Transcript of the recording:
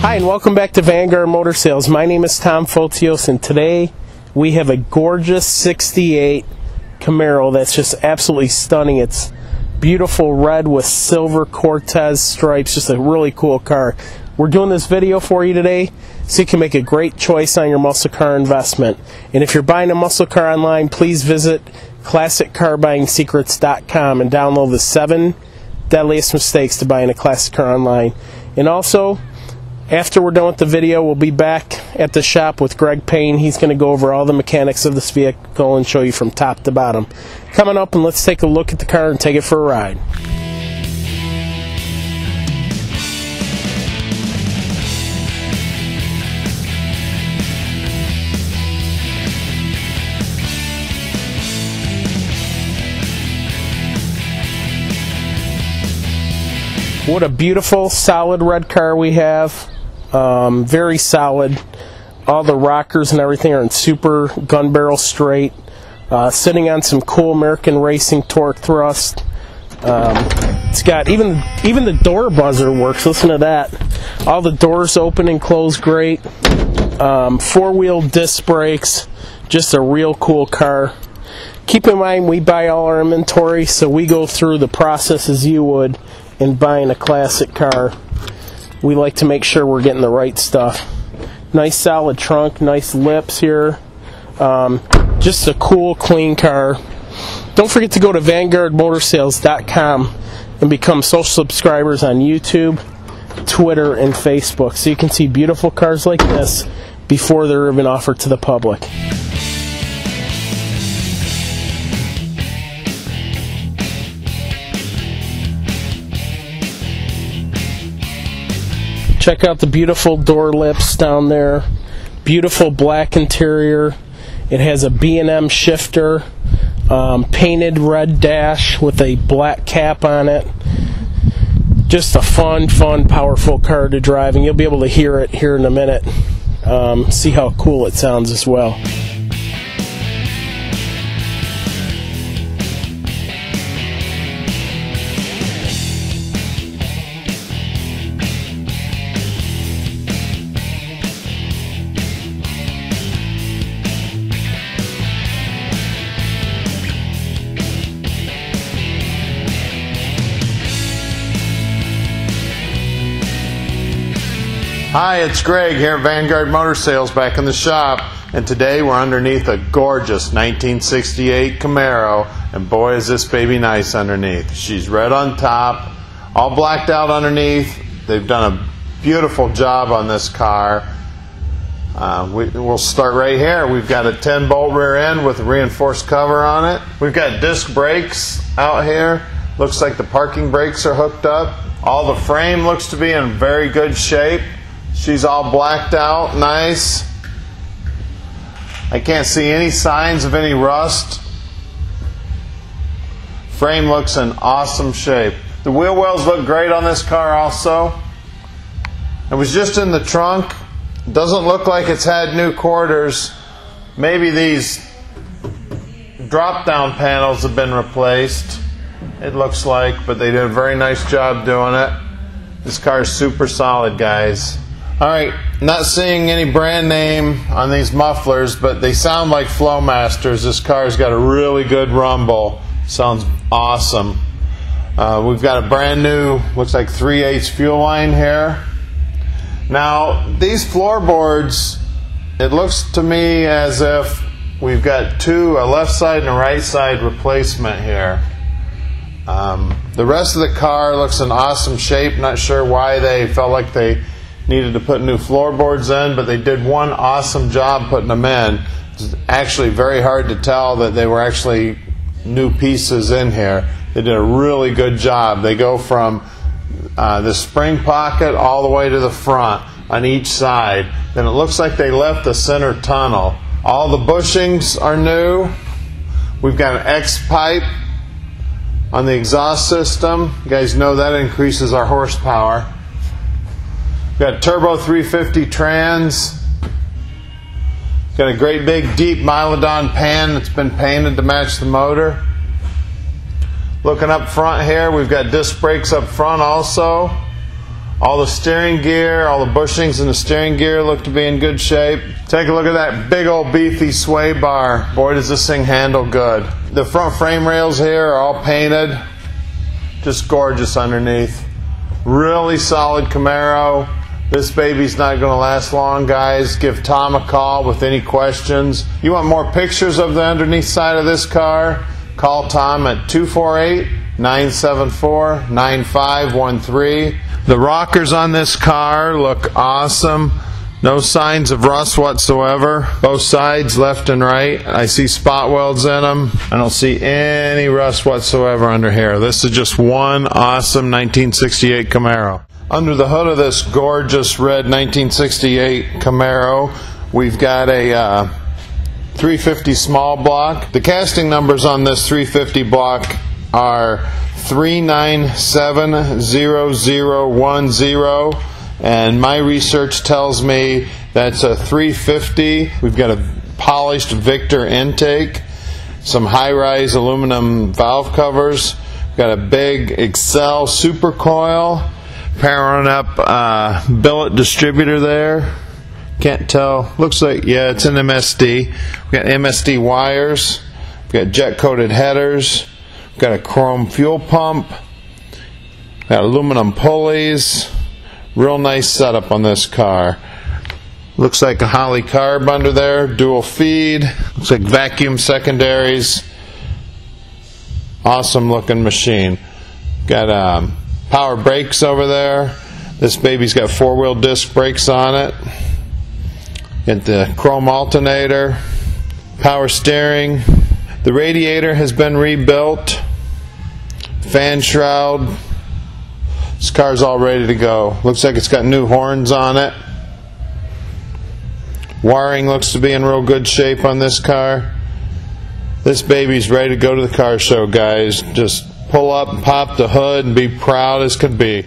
Hi, and welcome back to Vanguard Motor Sales. My name is Tom Fotios, and today we have a gorgeous 68 Camaro that's just absolutely stunning. It's beautiful red with silver Cortez stripes, just a really cool car. We're doing this video for you today so you can make a great choice on your muscle car investment. And if you're buying a muscle car online, please visit ClassicCarBuyingSecrets.com and download the seven deadliest mistakes to buying a classic car online. And also, after we're done with the video, we'll be back at the shop with Greg Payne. He's going to go over all the mechanics of this vehicle and show you from top to bottom. Coming up, and let's take a look at the car and take it for a ride. What a beautiful, solid red car we have. Um, very solid. All the rockers and everything are in super gun barrel straight. Uh, sitting on some cool American Racing Torq Thrust. Um, it's got even even the door buzzer works. Listen to that. All the doors open and close great. Um, four wheel disc brakes. Just a real cool car. Keep in mind we buy all our inventory, so we go through the process as you would in buying a classic car we like to make sure we're getting the right stuff. Nice solid trunk, nice lips here. Um, just a cool, clean car. Don't forget to go to VanguardMotorsales.com and become social subscribers on YouTube, Twitter, and Facebook so you can see beautiful cars like this before they're even offered to the public. Check out the beautiful door lips down there. Beautiful black interior. It has a B&M shifter, um, painted red dash with a black cap on it. Just a fun, fun, powerful car to drive, and you'll be able to hear it here in a minute. Um, see how cool it sounds as well. Hi, it's Greg here at Vanguard Motor Sales back in the shop. And today we're underneath a gorgeous 1968 Camaro. And boy, is this baby nice underneath. She's red on top, all blacked out underneath. They've done a beautiful job on this car. Uh, we, will start right here. We've got a 10 bolt rear end with a reinforced cover on it. We've got disc brakes out here. Looks like the parking brakes are hooked up. All the frame looks to be in very good shape. She's all blacked out, nice. I can't see any signs of any rust. Frame looks in awesome shape. The wheel wells look great on this car also. It was just in the trunk. Doesn't look like it's had new quarters. Maybe these drop down panels have been replaced. It looks like, but they did a very nice job doing it. This car is super solid, guys. All right, not seeing any brand name on these mufflers, but they sound like Flowmasters. This car's got a really good rumble. Sounds awesome. Uh, we've got a brand new, looks like 3 8 fuel line here. Now, these floorboards, it looks to me as if we've got two, a left side and a right side replacement here. Um, the rest of the car looks in awesome shape. Not sure why they felt like they needed to put new floorboards in, but they did one awesome job putting them in. It's actually very hard to tell that they were actually new pieces in here. They did a really good job. They go from uh, the spring pocket all the way to the front on each side. Then it looks like they left the center tunnel. All the bushings are new. We've got an X pipe on the exhaust system. You guys know that increases our horsepower. Got turbo 350 trans. Got a great big deep Milodon pan that's been painted to match the motor. Looking up front here, we've got disc brakes up front also. All the steering gear, all the bushings in the steering gear look to be in good shape. Take a look at that big old beefy sway bar. Boy, does this thing handle good. The front frame rails here are all painted. Just gorgeous underneath. Really solid Camaro. This baby's not going to last long, guys. Give Tom a call with any questions. You want more pictures of the underneath side of this car? Call Tom at 248 974 9513. The rockers on this car look awesome. No signs of rust whatsoever. Both sides, left and right. I see spot welds in them. I don't see any rust whatsoever under here. This is just one awesome 1968 Camaro. Under the hood of this gorgeous red 1968 Camaro, we've got a uh, 350 small block. The casting numbers on this 350 block are 3970010 and my research tells me that's a 350. We've got a polished Victor intake, some high-rise aluminum valve covers. We've got a big Accel super coil, powering up uh, billet distributor there. Can't tell. Looks like yeah, it's an MSD. We've got MSD wires. We've got jet-coated headers. We've got a chrome fuel pump. Got aluminum pulleys. Real nice setup on this car. Looks like a Holley carb under there, dual feed. Looks like vacuum secondaries. Awesome looking machine. Got um, power brakes over there. This baby's got four wheel disc brakes on it. Got the chrome alternator, power steering. The radiator has been rebuilt. Fan shroud, this car's all ready to go. Looks like it's got new horns on it. Wiring looks to be in real good shape on this car. This baby's ready to go to the car show, guys. Just pull up, and pop the hood, and be proud as could be.